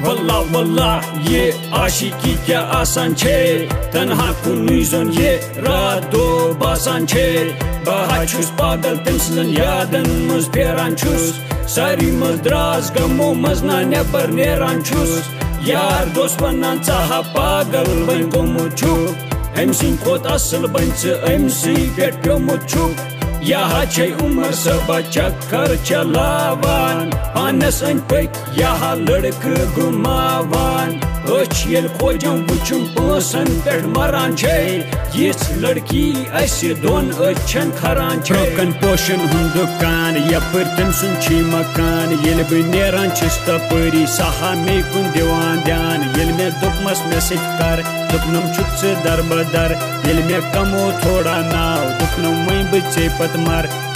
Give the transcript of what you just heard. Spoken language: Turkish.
Վլա վլա է աշիկի կյա ասան չէ Տնհակուն նույզոն է ռադո բասան չէ Բահաչուս падал тем слынядын мұз перанчус Սարի մդրազ գմում մզնանյա բրներանչուս Яр դոս բնան ծահապագլ վնգոմուչու Հեմսին կոտ ասլ բնցը եմսի գերպյոմուչու Jaha qej umër së baqa kër që lavan Anës në pek, jaha lërë kë gumavan. Öç yel kocam buçum pısın per marançey Yiç lırki esi don öçen karançey Prokan poşun hundukan yapır tımsın çi makan. Yel bi neran çista pıri saha meykun divan diyan Yel me dupmas mesif kar dupnum çukçı darbadar. Yel me kamu thoda nav dupnum बचे पतमार।